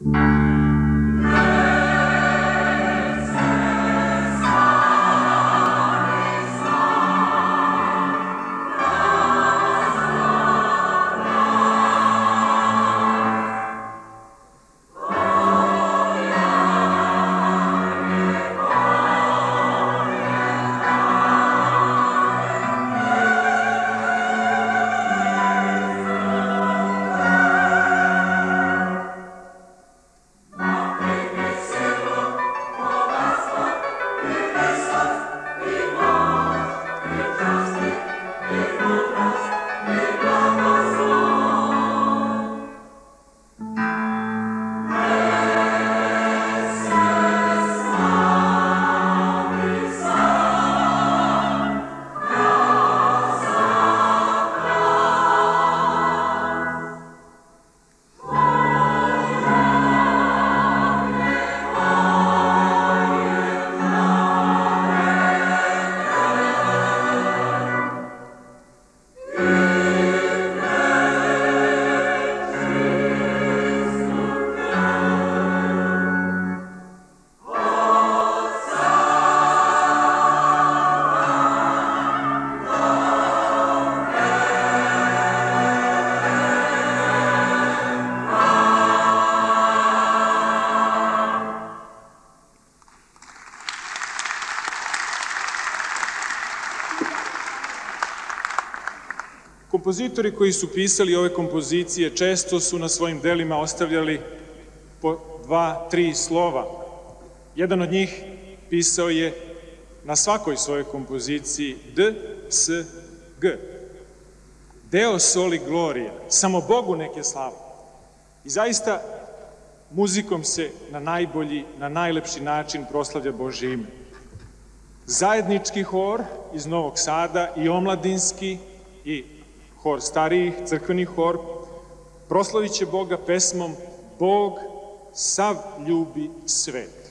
Música Kompozitori koji su pisali ove kompozicije često su na svojim delima ostavljali po dva, tri slova. Jedan od njih pisao je na svakoj svojoj kompoziciji D, S, G. Deo soli gloria, samo Bogu neke slave. I zaista muzikom se na najbolji, na najlepši način proslavlja Bože ime. Zajednički hor iz Novog Sada i omladinski i hor starijih, crkveni hor, proslavit će Boga pesmom Bog sav ljubi svet.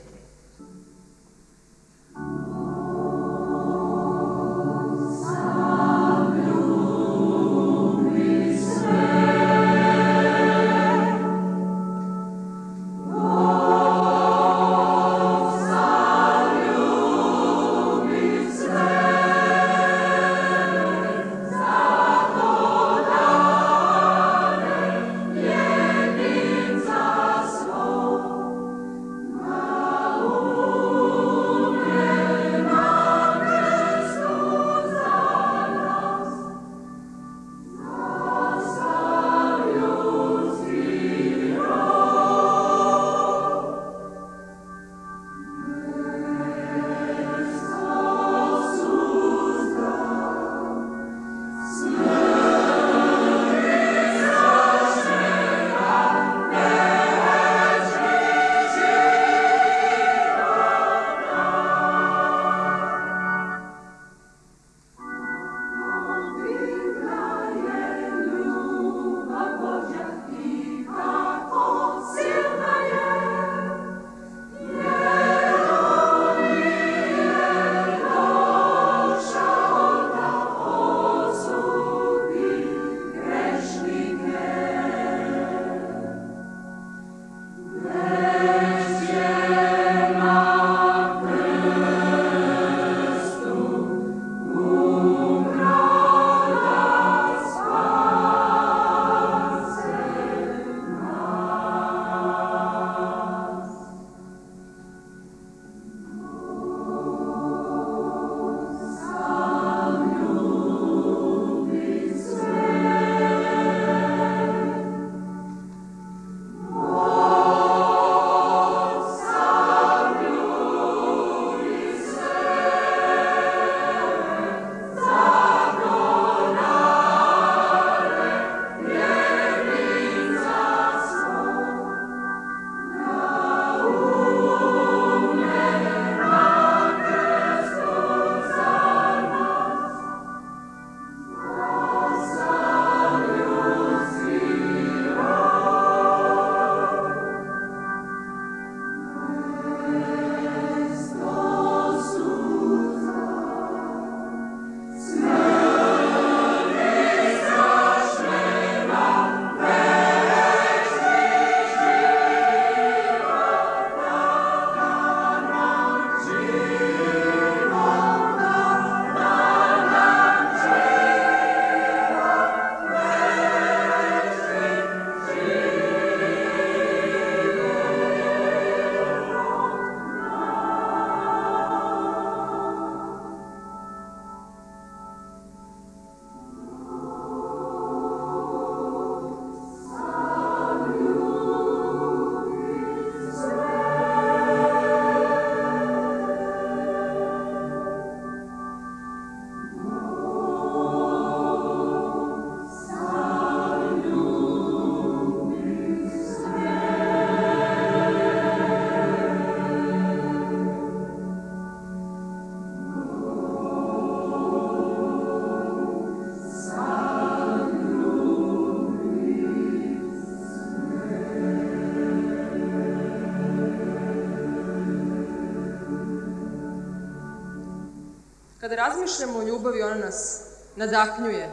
Kada razmišljamo o ljubavi, ona nas nadahnjuje.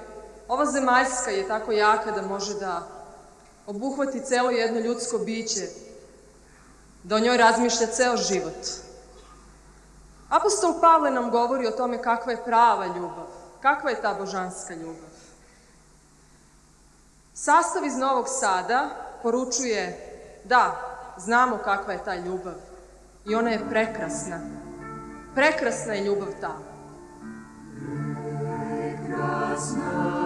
Ova zemaljska je tako jaka da može da obuhvati celo jedno ljudsko biće, da o njoj razmišlja ceo život. Apostol Pavle nam govori o tome kakva je prava ljubav, kakva je ta božanska ljubav. Sastav iz Novog Sada poručuje da, znamo kakva je ta ljubav i ona je prekrasna. Prekrasna je ljubav ta. Prekrasna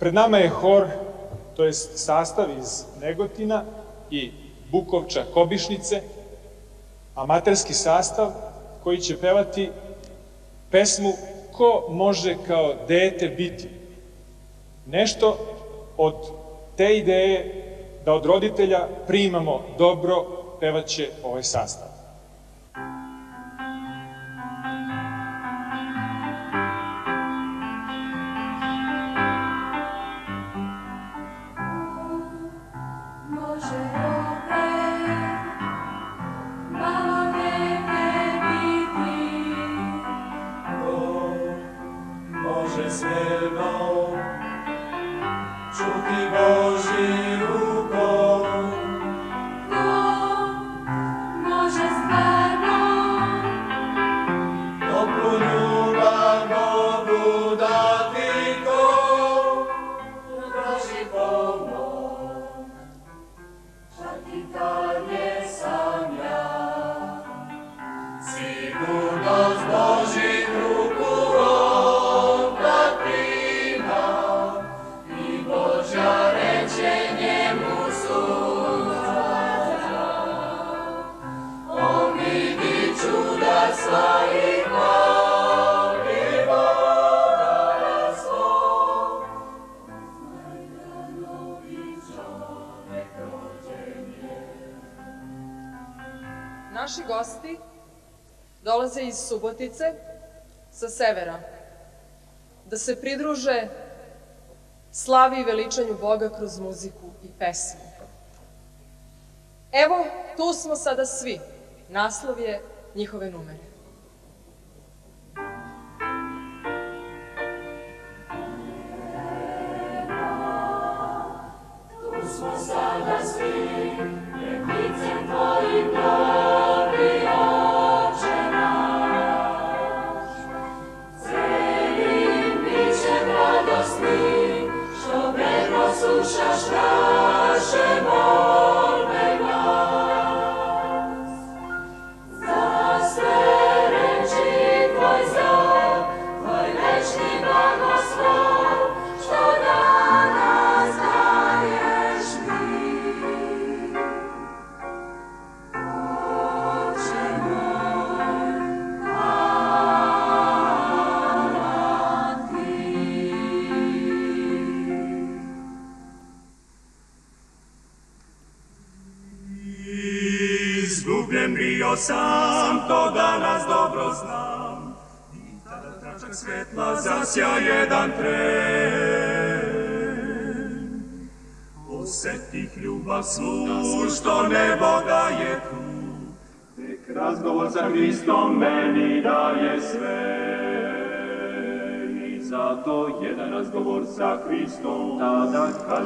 Pred nama je hor, to je sastav iz Negotina i Bukovča Kobišnice, amaterski sastav koji će pevati pesmu Ko može kao dete biti? Nešto od te ideje da od roditelja primamo dobro pevaće ovaj sastav. Dolaze iz Subotice, sa severa, da se pridruže slavi i veličanju Boga kroz muziku i pesmu. Evo, tu smo sada svi. Naslov je njihove numere.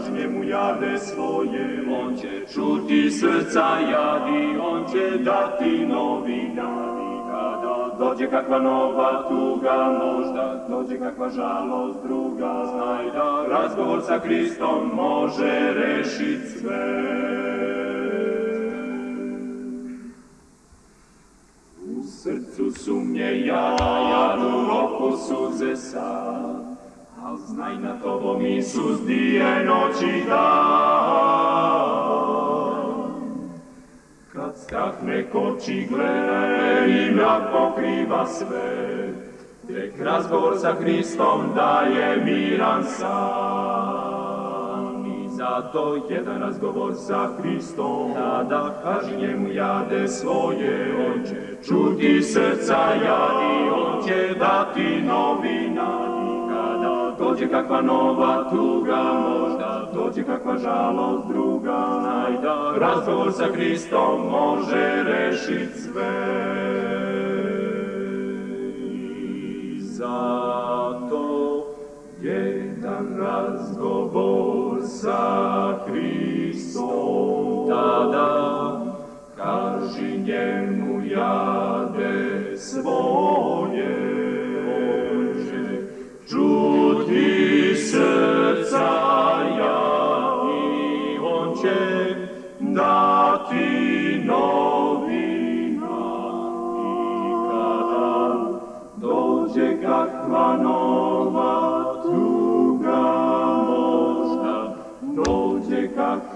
Tada kaži njemu jade svoje. On će čuti srca jadi, on će dati novi nadi. Kada dođe kakva nova tuga, možda dođe kakva žalost druga. Znaj da razgovor sa Hristom može rešit sve. U srcu sumnje ja, u oku suze sad, al znaj na tobom Isus dije noć i dan. Kad strah me koči gle i mrak pokriva sve, tek razgovor sa Hristom daje miran san. I zato jedan razgovor sa Hristom, tada kaži njemu jade svoje, on će čuti srca jadi, on će dati novi dođe kakva nova tuga, možda dođe kakva žalost druga, znaj da razgovor sa Hristom može rešit sve. I Zato jedan razgovor sa Hristom, tada kaži njemu jade svoje. On će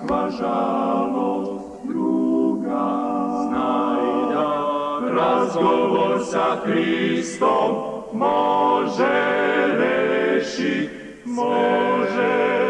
kakva žalost druga. Znaj da razgovor sa Hristom može rešit, može rešit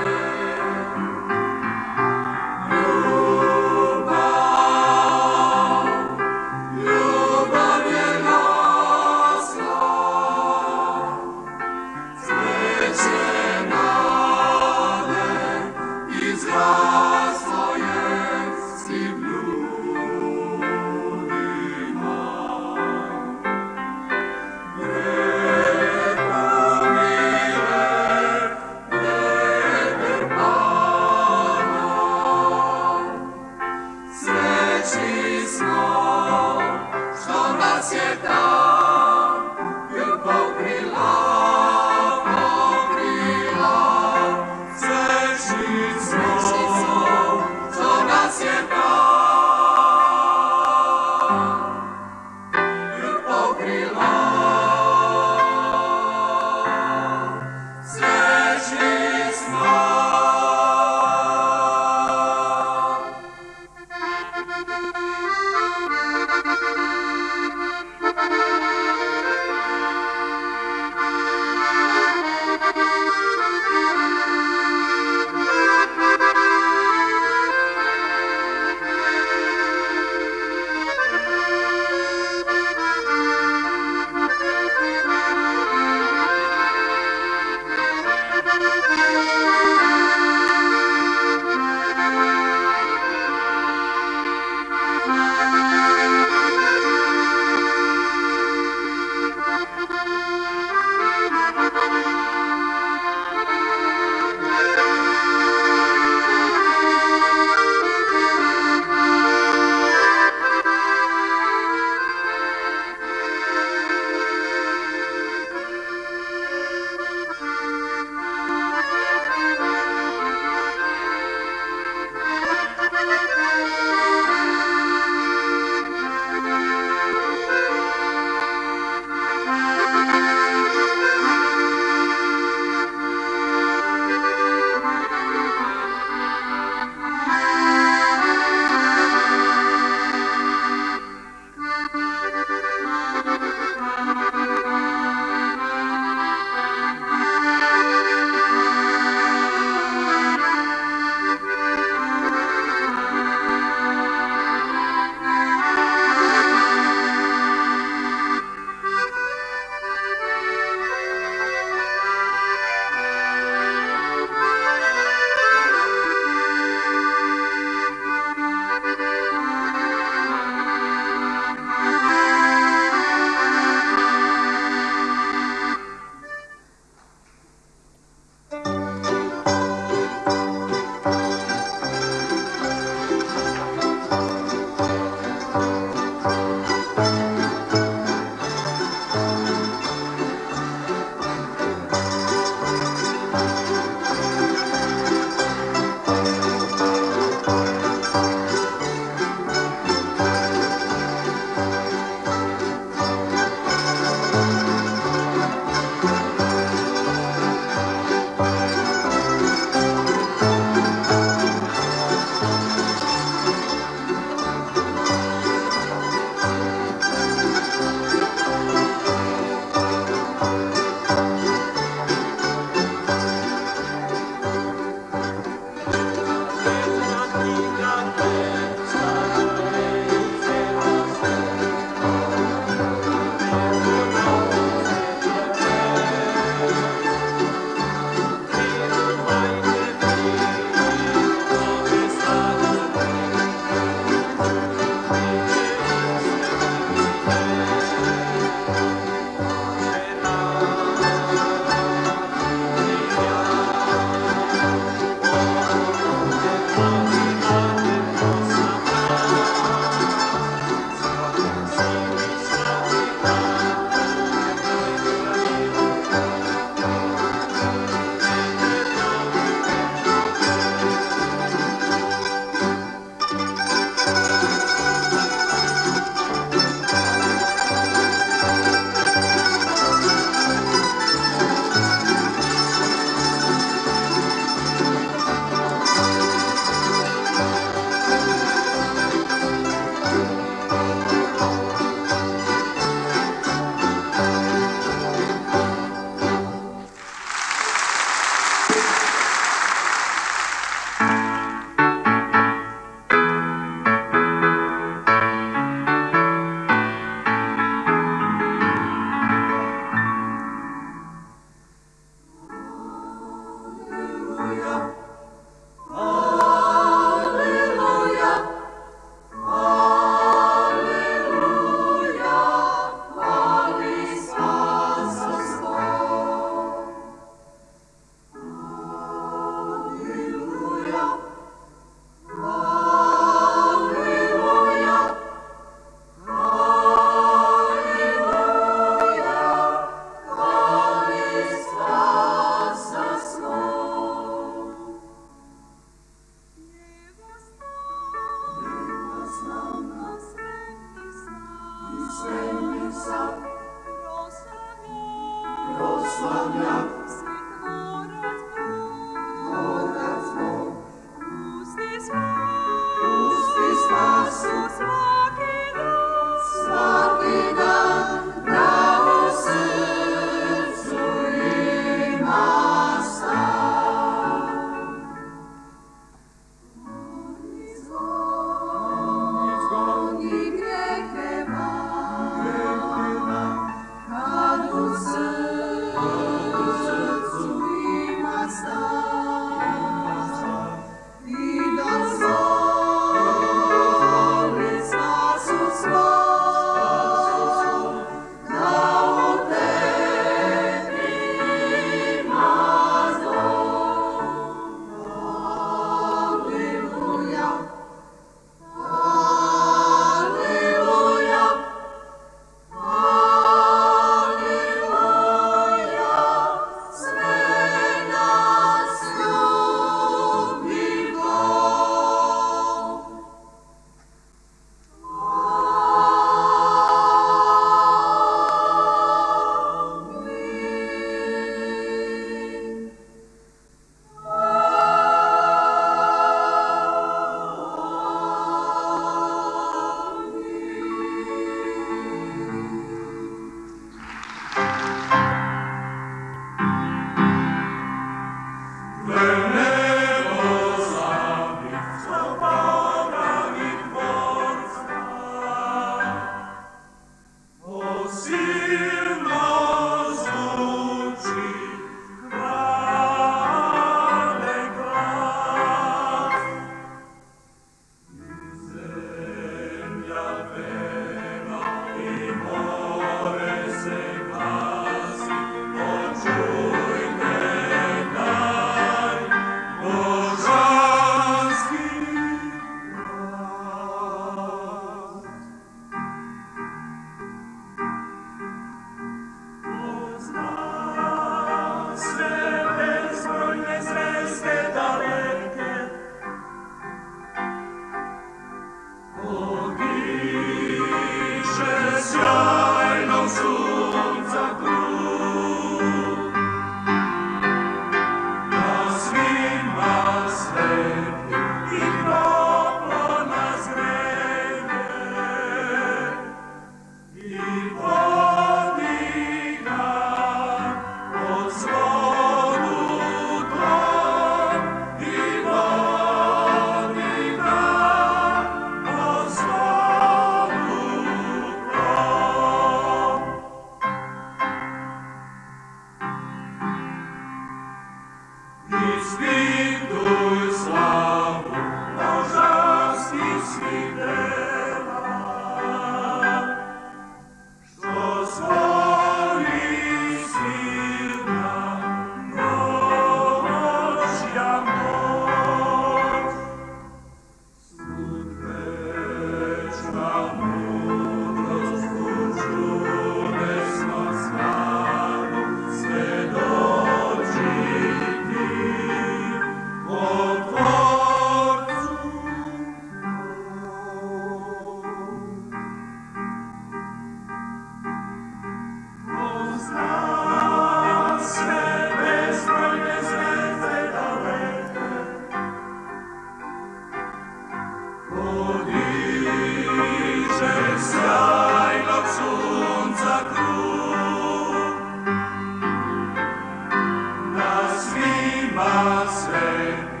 passe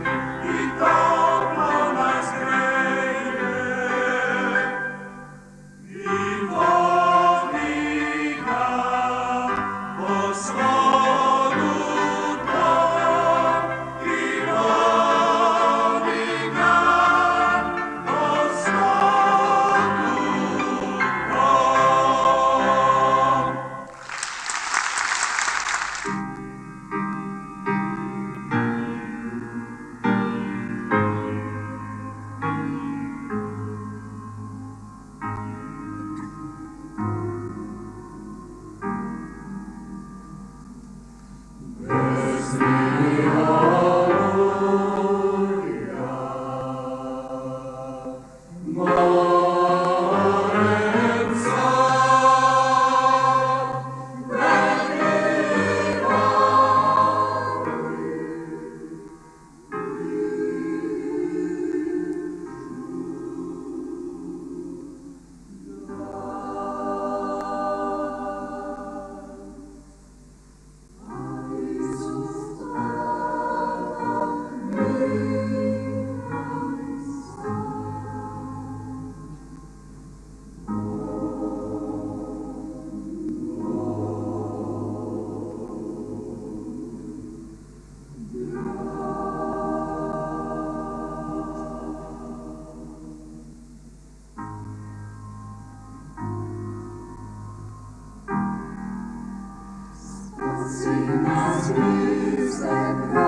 Sing as waves